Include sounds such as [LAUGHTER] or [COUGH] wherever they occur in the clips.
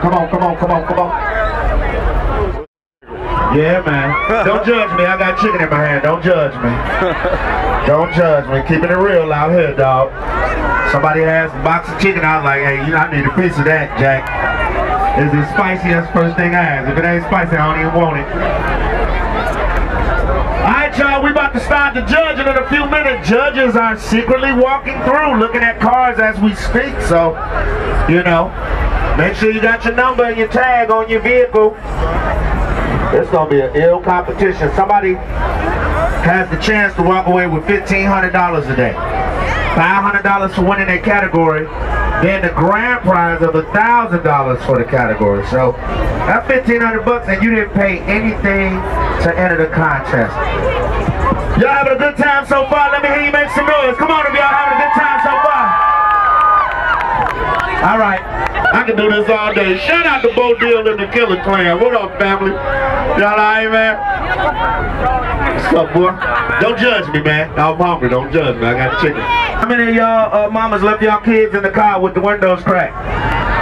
Come on, come on, come on, come on. Yeah, man. Don't [LAUGHS] judge me. I got chicken in my hand. Don't judge me. Don't judge me. Keeping it real out here, dog. Somebody asked a box of chicken. I was like, hey, you know, I need a piece of that, Jack. Is it spicy? That's the first thing I ask. If it ain't spicy, I don't even want it. Alright, y'all, we about to start the judging in a few minutes. Judges are secretly walking through, looking at cars as we speak. So, you know, make sure you got your number and your tag on your vehicle. It's gonna be an ill competition. Somebody has the chance to walk away with $1,500 a day. $500 for winning a category, then the grand prize of $1,000 for the category. So that's 1500 bucks and you didn't pay anything to enter the contest. Y'all having a good time so far? Let me hear you make some noise. Come on if y'all having a good time so far. All right. I can do this all day. Shout out to Bo Deal and the Killer Clan. What up, family? Y'all alright, man? What's up, boy? Don't judge me, man. I'm hungry. Don't judge me. I got chicken. How many of y'all uh, mamas left y'all kids in the car with the windows cracked?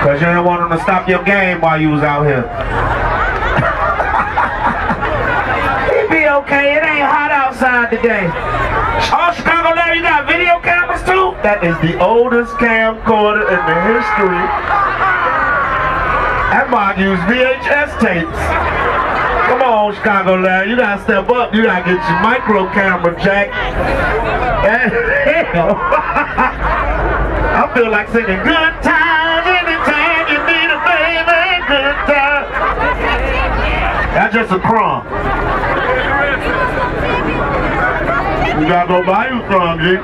Because you didn't want them to stop your game while you was out here. [LAUGHS] it be okay. It ain't hot outside today. Oh, Chicago now you got video cameras too? That is the oldest camcorder in the history. That mod used VHS tapes. Come on, Chicago lad, you gotta step up. You gotta get your micro camera, Jack. [LAUGHS] I feel like singing good times anytime you need a baby, good time. That's just a crumb. You gotta go buy you some, G.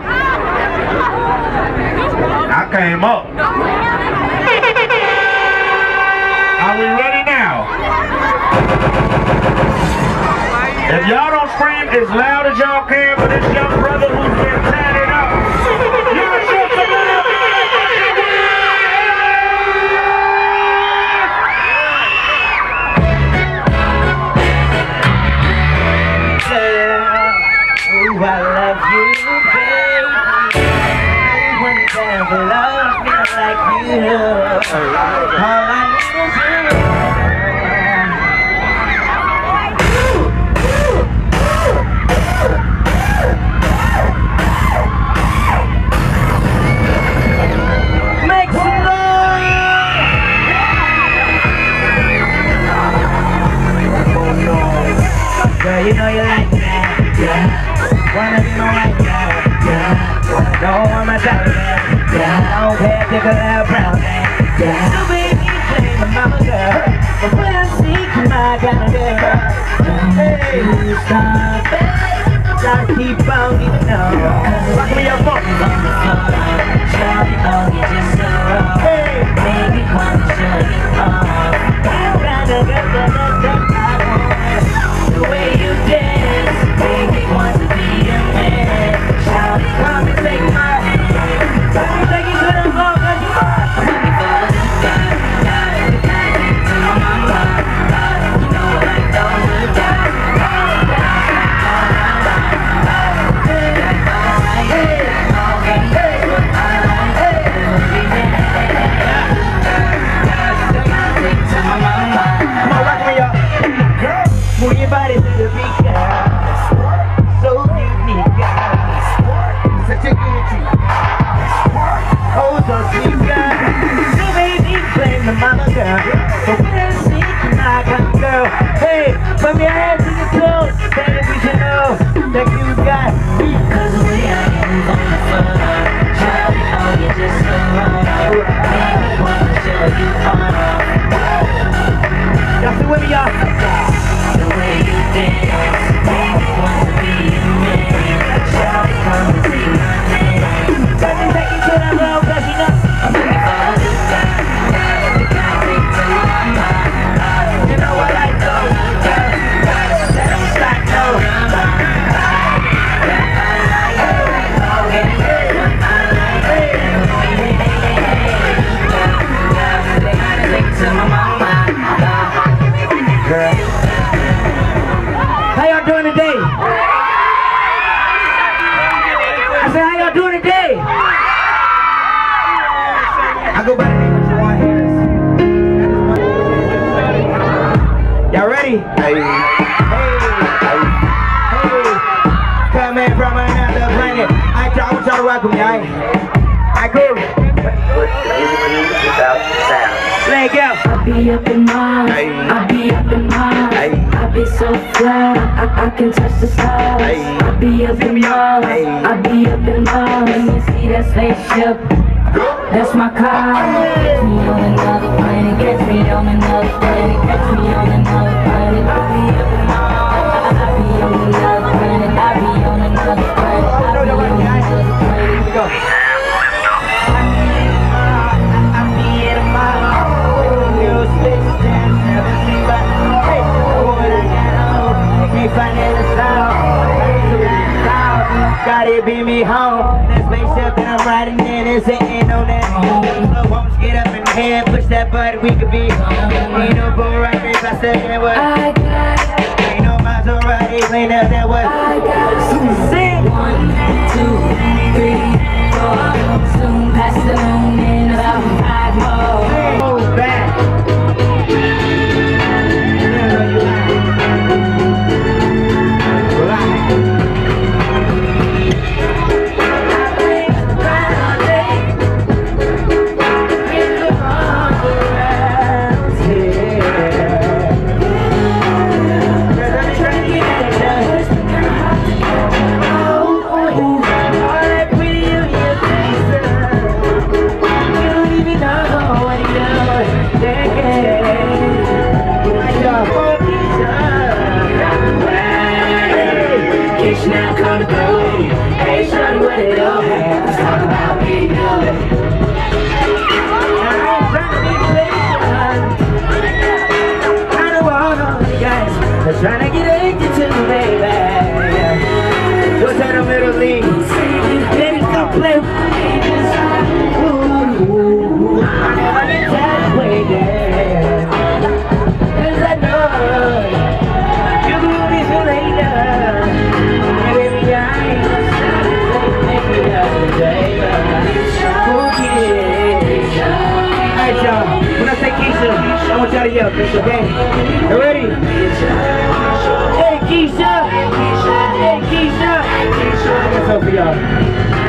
I came up. We ready now? If y'all don't scream as loud as y'all can for this young brother like you. All I need is you. Don't a brown, yeah. My mama girl, but when I see you, my kind of girl. Hey, you stop it, gotta keep on getting on. Rock me your phone. Hey, baby, come show you off. go by the name of Harris. Y'all ready? Hey. Hey. Hey. Coming from another planet. I to me. I go. Let go. I be up in I be up in I be so I, I can touch the stars. I be up in I be up in when you see that spaceship. That's my car. Catch me on another planet, catch me on another catch me on another Be me home. That spaceship that I'm riding in on that. So won't get up in the head, push that button, we could be. Ain't no bull right if I said that was. I got, Ain't no Maserati, clean up that was. I got. One, two, three, four. Soon past the moon Now come Alright, y'all. When I say Keisha, I want y'all to yell, Keisha, okay? You ready? Hey, Keisha! Hey, Keisha! Hey, Keisha. I got something for y'all. Oh,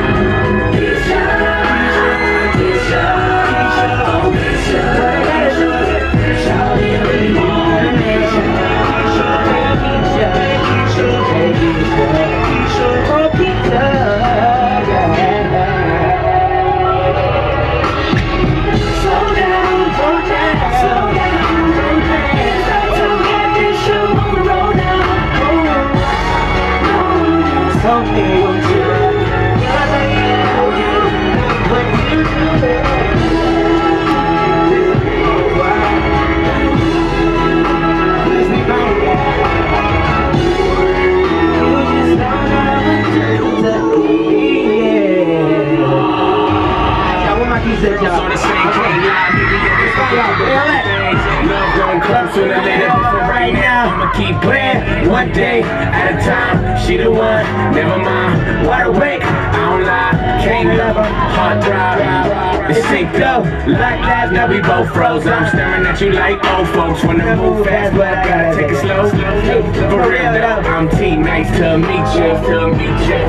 one day at a time. She the one, never mind. Wide awake, I don't lie. Can't love her, hard drive. It's synced up like that. Now we both froze. I'm staring at you like old folks. Wanna move fast, but I gotta take it slow. For real though, I'm T. Nice to meet you. To meet you.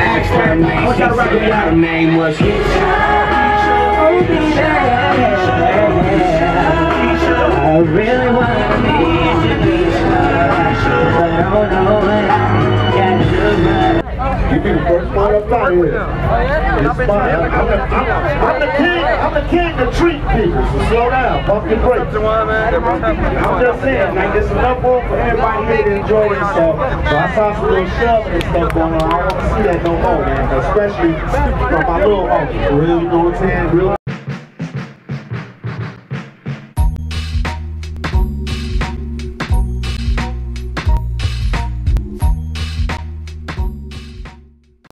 Ask her name. She said her name was. I really wanna I'm, the, king. I'm the king to treat people. So slow down. Pump your brakes. I'm just saying, like there's enough room for everybody here to enjoy themselves. So I saw some little shoving and stuff going on. I don't want to see that no more, man. Especially from my little uncle. Real, you know what I'm saying? Real